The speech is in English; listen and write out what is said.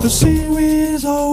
The sea is all